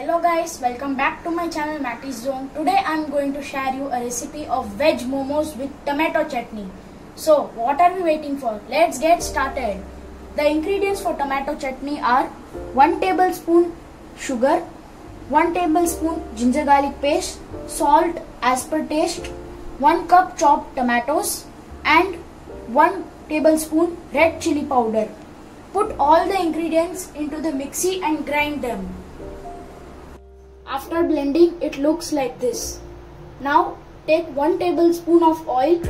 Hello guys, welcome back to my channel Matty's Zone. Today I am going to share you a recipe of veg momos with tomato chutney. So what are we waiting for? Let's get started. The ingredients for tomato chutney are 1 tablespoon sugar, 1 tablespoon ginger garlic paste, salt as per taste, 1 cup chopped tomatoes and 1 tablespoon red chili powder. Put all the ingredients into the mixie and grind them. After blending it looks like this. Now take 1 tablespoon of oil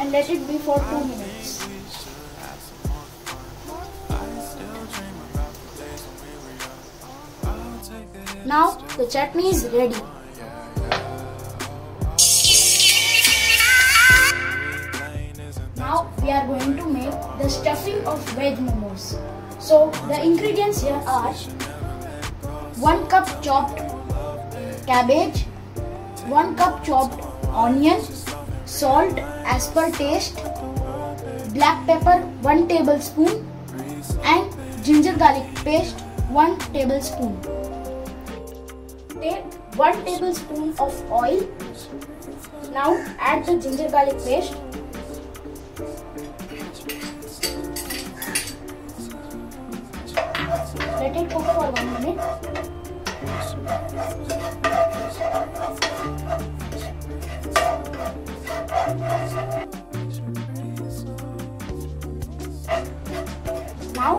and let it be for 2 minutes. Now the chutney is ready. Now we are going to make the stuffing of veg momos. So the ingredients here are 1 cup chopped cabbage, 1 cup chopped onion, salt as per taste, black pepper 1 tablespoon and ginger garlic paste 1 tablespoon. Take 1 tablespoon of oil. Now add the ginger garlic paste. Let it cook for 1 minute. Now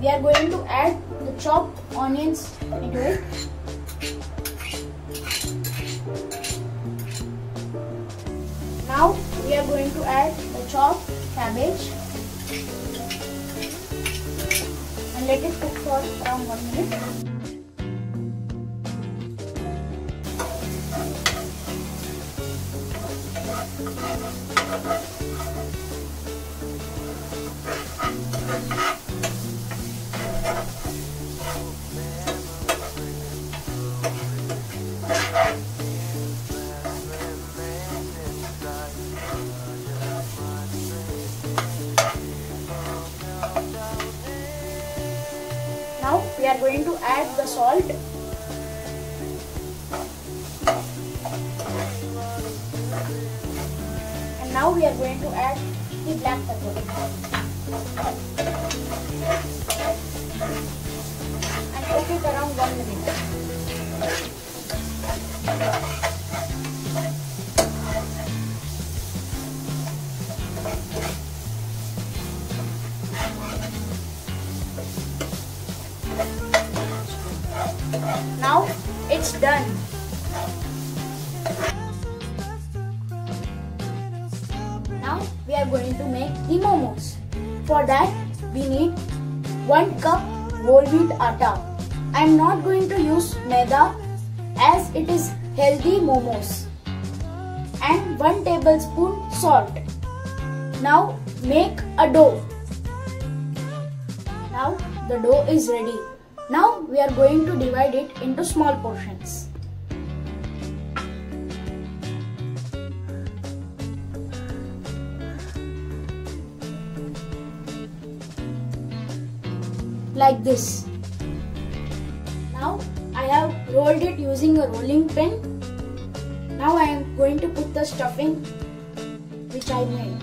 we are going to add the chopped onions into it. Now we are going to add the chopped cabbage and let it cook for around 1 minute. Now we are going to add the salt. And now we are going to add the black pepper. And cook it around 1 minute. Now it's done. Now we are going to make the momos. For that we need 1 cup whole wheat atta. I am not going to use maida as it is healthy momos. And 1 tablespoon salt. Now make a dough. Now the dough is ready. Now we are going to divide it into small portions. Like this. Now I have rolled it using a rolling pin. Now I am going to put the stuffing which I made.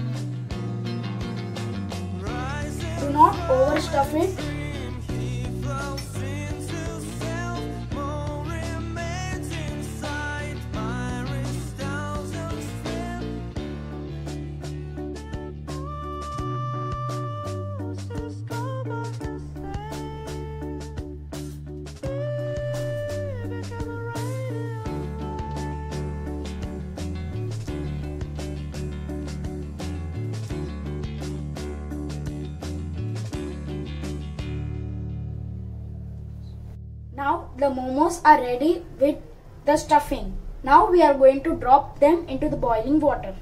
Do not overstuff it Now the momos are ready with the stuffing. Now we are going to drop them into the boiling water.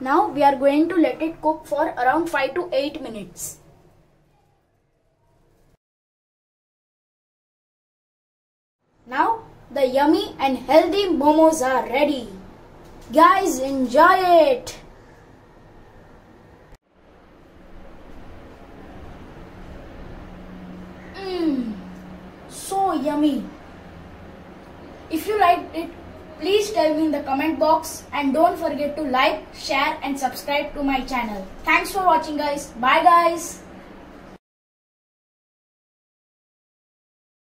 Now we are going to let it cook for around 5 to 8 minutes. The yummy and healthy momos are ready. Guys enjoy it. Mmm, so yummy. If you liked it, please tell me in the comment box and don't forget to like, share and subscribe to my channel. Thanks for watching guys. Bye guys.